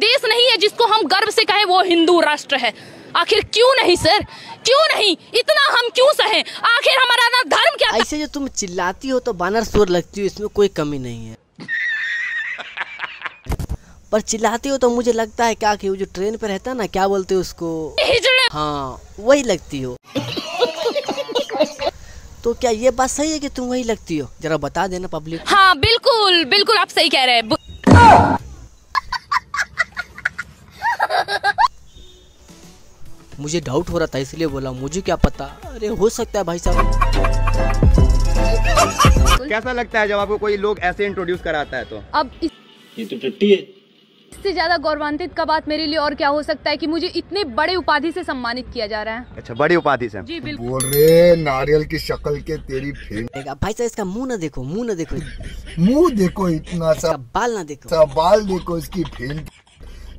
देश नहीं है जिसको हम गर्व से कहें वो हिंदू राष्ट्र है। आखिर क्यों नहीं सर? क्यों नहीं? इतना हम क्यों सहें? आखिर हमारा ना धर्म क्या ऐसे जो तुम चिल्लाती हो तो बानर शोर लगती हो इसमें कोई कमी नहीं है। पर चिल्लाती हो तो मुझे लगता है क्या कि वो जो ट्रेन पे रहता है ना क्या बोलते हो उसको? हिजड़े। हाँ वही लगती हो। तो क्या ये बात सही है कि तुम वही लगती हो? जरा बता देना पब्लिक हाँ बिल्कुल बिल्कुल आप सही कह रहे हैं। मुझे डाउट हो रहा था इसलिए बोला मुझे क्या पता? अरे हो सकता है भाई साहब। कैसा लगता है जब आपको कोई लोग ऐसे इंट्रोड्यूस कराता है तो? अब इस ये तो टट्टी है। इससे ज़्यादा गौरवान्वित का बात मेरे लिए और क्या हो सकता है कि मुझे इतने बड़े उपाधि से सम्मानित किया जा रहा है? अच्छा बड़ी उपाधि से। जी बिल्कुल। बोल रहे नारियल की शक्ल के तेरी भाई साहब इसका मुँह ना देखो मुँह ना देखो। मुँह देखो इतना सा। बाल ना देखो। सा बाल देखो इसकी फेन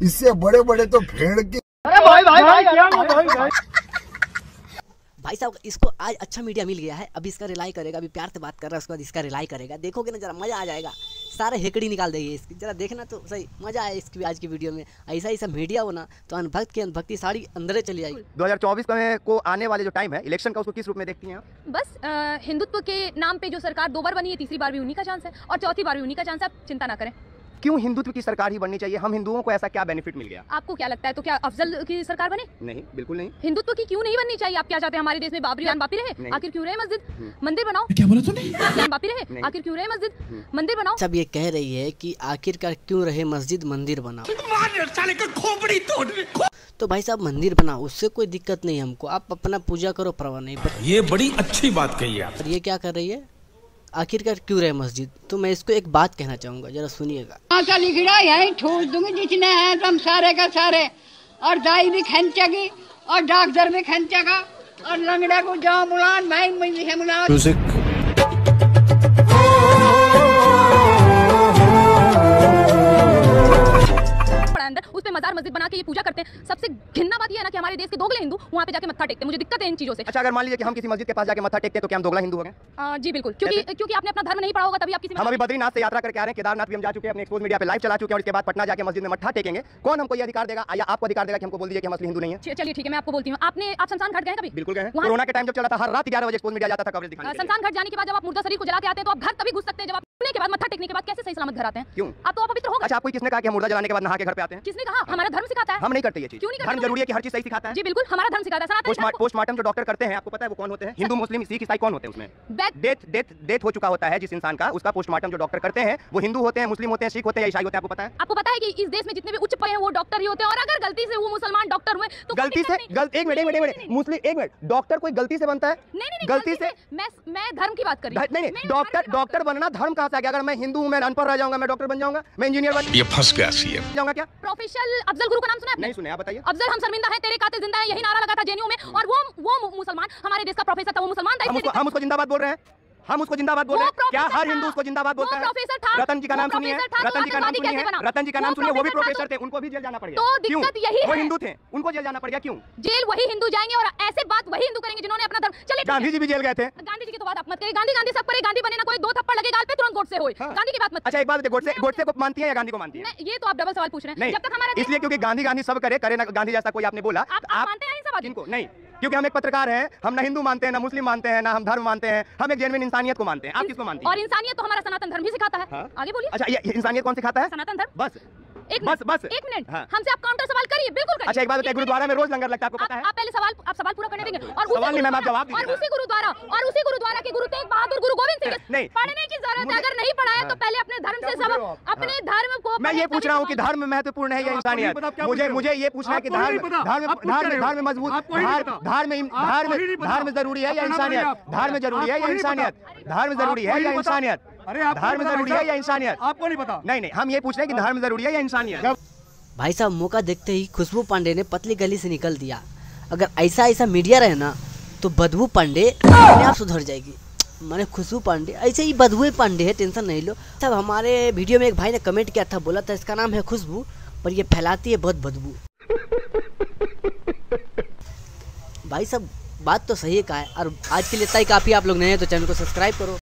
इससे बड़े बड़े तो भेड़ के भाई साहब इसको आज अच्छा मीडिया मिल गया है। अभी इसका रिलाई करेगा अभी प्यार से बात कर रहा है उसके बाद इसका रिलाई करेगा। देखोगे ना जरा मज़ा आ जाएगा। सारे हेकड़ी निकाल देगी इसकी। जरा देखना तो सही मज़ा आया इसकी आज की वीडियो में। ऐसा ऐसा मीडिया हो ना तो अनभक्त की अनभक्ति सारी अंदर चली जाएगी। 2024 में को आने वाले जो टाइम है इलेक्शन का उसको किस रूप में देखती हैं आप? बस हिंदुत्व के नाम पे जो सरकार दो बार बनी है तीसरी बार भी उन्हीं का चांस है और चौथी बार भी उन्हीं का चांस है। आप चिंता ना करें। क्यों हिंदुत्व की सरकार ही बननी चाहिए? हम हिंदुओं को ऐसा क्या बेनिफिट मिल गया? आपको क्या लगता है? तो क्या अफजल की सरकार बने? नहीं बिल्कुल नहीं। हिंदुत्व की क्यों नहीं बननी चाहिए? आप क्या चाहते हैं हमारे देश में बाबरी बापी रहे? आखिर क्यों रहे मस्जिद? मंदिर बनाओ। क्या बोला तूने? बापी रहे? आखिर क्यों रहे मस्जिद? मंदिर बनाओ। सब ये कह रही है कि आखिरकार क्यों रहे मस्जिद मंदिर बना तो भाई साहब मंदिर बना उससे कोई दिक्कत नहीं हमको। आप अपना पूजा करो परवाह नहीं। पर, ये बड़ी अच्छी बात कही आप। ये क्या कर रही है? आखिरकार क्यों रहे मस्जिद? तो मैं इसको एक बात कहना चाहूँगा जरा सुनिएगा। आशा लिख रहा यही छोड़ दूँगी जितने हैं तुम सारे का सारे। और दाई भी खेचेगी और डॉक्टर भी खेचेगा और लंगड़ा को जाओ मुलान भाई मुझे मुलान पड़ा मजार मस्जिद बना के ये पूजा करते हैं। सबसे घिन्ना बात ये है ना कि हमारे देश के दोगले हिंदू वहाँ पे जाके मत्था टेकते हैं। मुझे दिक्कत है इन चीज़ों से। अच्छा अगर मान लीजिए कि हम किसी मस्जिद के पास जाके मत्था टेकते हैं तो क्या हम दोगला हिंदू हो गए? जी बिल्कुल। क्योंकि क्योंकि आपने अपना धर्म नहीं पढ़ा होगा तभी आप किसी हम अभी बद्रीनाथ से यात्रा करके आ रहे हैं केदारनाथ भी हम जा चुके हैं अपने एक्सपोज मीडिया पे लाइव चला चुके हैं और इसके बाद पटना जाके मस्जिद में मत्था टेकेंगे। कौन हमको ये अधिकार देगा? या आपको अधिकार देगा कि हमको बोल दीजिए कि हम असली हिंदू नहीं है? चलिए ठीक है मैं आपको बोलती हूँ। आपने आप शमशान घाट गए कभी? बिल्कुल गए कोरोना के टाइम जब चला था हर रात ग्यारह बजे एक्सपोज मीडिया जाता था कवरेज दिखाने। शमशान घाट जाने के बाद जब आप मुर्दा शरीर को जला के आते हैं तो आप घर तभी घुस सकते हैं जब आप के बाद मत्था टेकने के बाद कैसे सही सलामत घर आते हैं? क्यों? आप तो अपवित्र होगा अच्छा आपको किसने कहा कि मुर्दा जलाने के बाद नहा के घर पे आते हैं? किसने कहा? हमारा धर्म सिखाता है। हम नहीं करते ये चीज़। क्यों नहीं करते धर्म? ज़रूरी है कि हर चीज़ सही सिखाता है। जी बिल्कुल हमारा धर्म सिखाता है पोस्टमार्टम जो डॉक्टर करते हैं आपको पता है वो कौन होते हैं? हिंदू मुस्लिम सिख ईसाई कौन होते हैं उसमें? डेथ डेथ डेथ हो चुका होता है जिस इंसान का उसका पोस्टमार्टम जो डॉक्टर करते हैं वो हिंदू होते हैं मुस्लिम होते हैं सिख होते हैं ईसाई होते हैं आपको पता है? आपको पता है कि इस देश में जितने भी उच्च पद हैं वो डॉक्टर ही होते हैं और अगर गलती से वो मुसलमान डॉक्टर हुए तो गलती से। गलत एक मिनट एक मिनट एक मिनट मुस्लिम एक मिनट डॉक्टर कोई गलती से बनता है? नहीं नहीं नहीं गलती से मैं मैं धर्म की बात कर रही हूँ। नहीं नहीं डॉक्टर डॉक्टर बनना धर्म कहाँ से आ गया? अगर मैं हिंदू हूँ मैं अनपढ़ रह जाऊँगा मैं डॉक्टर बन जाऊँगा मैं इंजीनियर बन ये फंस गया सीएम जाऊँगा क्या? प्रोफेसर अफजल गुरु का नाम सुना है नहीं सुने आप बताइए। अफजल हम शर्मिंदा है तेरे कातिल ज़िंदा है यही नारा लगा था जेएनयू में। और वो वो मुसलमान हमारे देश का प्रोफेसर था वो मुसलमान था हम उसको जिंदाबाद बोल रहे हैं। हम उसको जिंदाबाद बोल रहे हैं। क्या हर हिंदू उसको जिंदाबाद बोलता है? प्रोफेसर था। रतन जी का नाम सुनिए रतन जी का नाम सुनिए। रतन जी का नाम सुनिए वो भी प्रोफेसर थे उनको भी जेल जाना पड़ेगा तो दिक्कत यही वो। हिंदू थे उनको जेल जाना पड़ेगा क्यों? जेल वही हिंदू जाएँगे और ऐसे बात वही हिंदू करेंगे जिन्होंने अपना धर्म चले गांधी जी भी जेल गए थे। गांधी जी की तो बात आप मत करिए। गांधी गांधी सब करे गांधी बने ना कोई दो थप्पड़ लगे गाल पे से होए हाँ। गांधी की बात मत अच्छा एक बात गोडसे गोडसे को मानती है या गांधी को मानती है? ये तो आप डबल सवाल पूछ रहे हैं। नहीं जब तक हमारा इसलिए क्योंकि गांधी गांधी सब करे करे ना गांधी जैसा कोई आपने बोला। आप- मानते हैं अहिंसावादी? किनको? नहीं क्योंकि हम एक पत्रकार हैं हम ना हिंदू मानते हैं ना मुस्लिम मानते हैं ना हम धर्म मानते हैं हम एक जेनविन इंसानियत को मानते हैं। आप किसको मानती और इंसानियत तो हमारा सनातन धर्म भी सिखाता है। हाँ। आगे बोलिए। अच्छा इंसानियत कौन सिखाता है? सनातन धर्म। बस। एक बस, बस। एक मिनट। हाँ। हमसे आप काउंटर सवाल करिए बिल्कुल करिए। अच्छा एक बात बताइए गुरुद्वारा में रोज लंगर लगता है आपको पता है? आप पहले सवाल आप सवाल पूरा करने देंगे। और सवाल नहीं, मैम, आप जवाब और उसी गुरुद्वारा और उसी गुरुद्वारा के नहीं। पढ़ने की ज़रूरत है अगर नहीं पढ़ा है तो हाँ। पहले अपने धर्म से सब हो? अपने धर्म को मैं ये पूछ रहा हूँ कि धर्म महत्वपूर्ण है या इंसानियत मुझे हो? मुझे ये पूछना है कि धर्म धर्म धर्म हो? मज़बूत धर्म धर्म धर्म ज़रूरी है या इंसानियत। धर्म ज़रूरी है या। इंसानियत धर्म ज़रूरी है या इंसानियत अरे आपको धर्म नहीं ज़रूरी भाई है या साहब? इंसानियत आपको नहीं पता नहीं नहीं हम ये पूछ रहे हैं कि धर्म ज़रूरी है या इंसानियत भाई साहब मौका देखते ही खुशबू पांडे ने पतली गली से निकल दिया अगर ऐसा ऐसा मीडिया रहे ना तो बदबू पांडे अपने आप सुधर जाएगी माने खुशबू पांडे, ऐसे ही बदबू पांडे है, टेंशन नहीं लो। सब हमारे वीडियो में एक भाई ने कमेंट किया था, बोला था, इसका नाम है खुशबू, पर ये फैलाती है बहुत बदबू। भाई सब बात तो सही है का है, और आज के लिए इतना ही। काफ़ी आप लोग नए हैं तो चैनल को सब्सक्राइब करो।